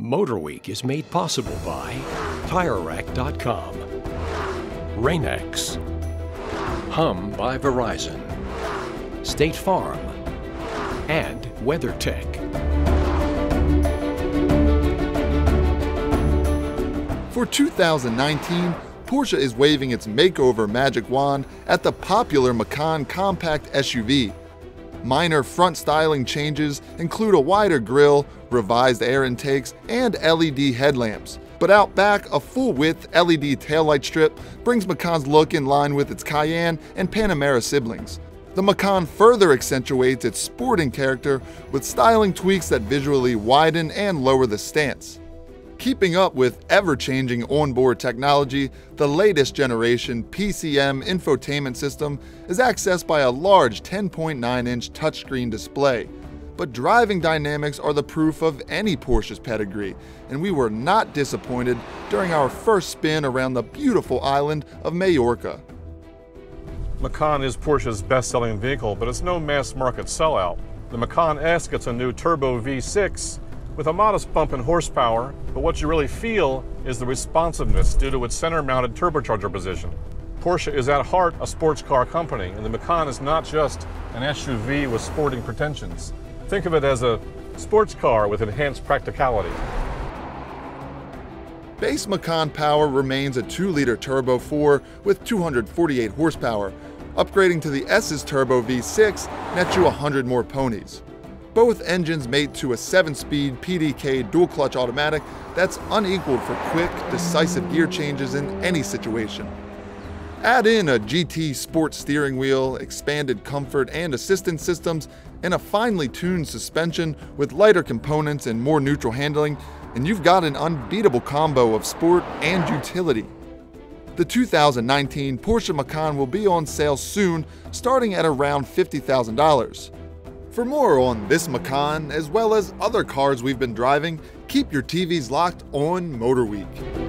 MotorWeek is made possible by TireRack.com, Rain-X, Hum by Verizon, State Farm, and WeatherTech. For 2019, Porsche is waving its makeover magic wand at the popular Macan compact SUV. Minor front styling changes include a wider grille, revised air intakes, and LED headlamps. But out back, a full-width LED taillight strip brings Macan's look in line with its Cayenne and Panamera siblings. The Macan further accentuates its sporting character with styling tweaks that visually widen and lower the stance. Keeping up with ever-changing onboard technology, the latest generation PCM infotainment system is accessed by a large 10.9-inch touchscreen display. But driving dynamics are the proof of any Porsche's pedigree, and we were not disappointed during our first spin around the beautiful island of Majorca. Macan is Porsche's best-selling vehicle, but it's no mass market sellout. The Macan S gets a new turbo V6 with a modest bump in horsepower, but what you really feel is the responsiveness due to its center-mounted turbocharger position. Porsche is at heart a sports car company, and the Macan is not just an SUV with sporting pretensions. Think of it as a sports car with enhanced practicality. Base Macan power remains a 2-liter turbo 4 with 248 horsepower. Upgrading to the S's turbo V6 nets you 100 more ponies. Both engines mate to a 7-speed PDK dual-clutch automatic that's unequaled for quick, decisive gear changes in any situation. Add in a GT sport steering wheel, expanded comfort and assistance systems, and a finely tuned suspension with lighter components and more neutral handling, and you've got an unbeatable combo of sport and utility. The 2019 Porsche Macan will be on sale soon, starting at around $50,000. For more on this Macan, as well as other cars we've been driving, keep your TVs locked on MotorWeek.